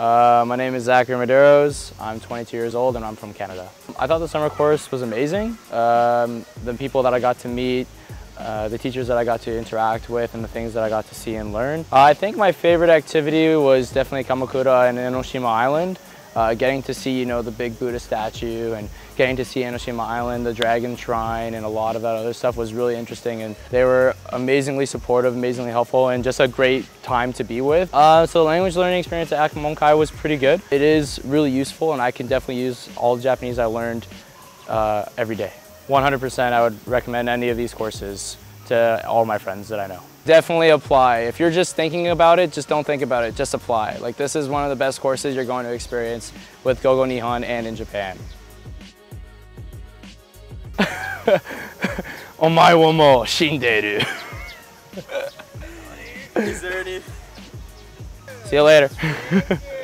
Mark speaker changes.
Speaker 1: Uh, my name is Zachary Medeiros. I'm 22 years old and I'm from Canada. I thought the summer course was amazing. Um, the people that I got to meet, uh, the teachers that I got to interact with and the things that I got to see and learn. Uh, I think my favorite activity was definitely Kamakura and Enoshima Island. Uh, getting to see, you know, the big Buddha statue and getting to see Enoshima Island, the Dragon Shrine, and a lot of that other stuff was really interesting. And they were amazingly supportive, amazingly helpful, and just a great time to be with. Uh, so the language learning experience at Akamonkai was pretty good. It is really useful, and I can definitely use all the Japanese I learned uh, every day. 100% I would recommend any of these courses to all my friends that I know. Definitely apply. If you're just thinking about it, just don't think about it. Just apply. Like this is one of the best courses you're going to experience with Gogo Nihon and in Japan. Omae
Speaker 2: wo mo shinderu.
Speaker 1: See you later.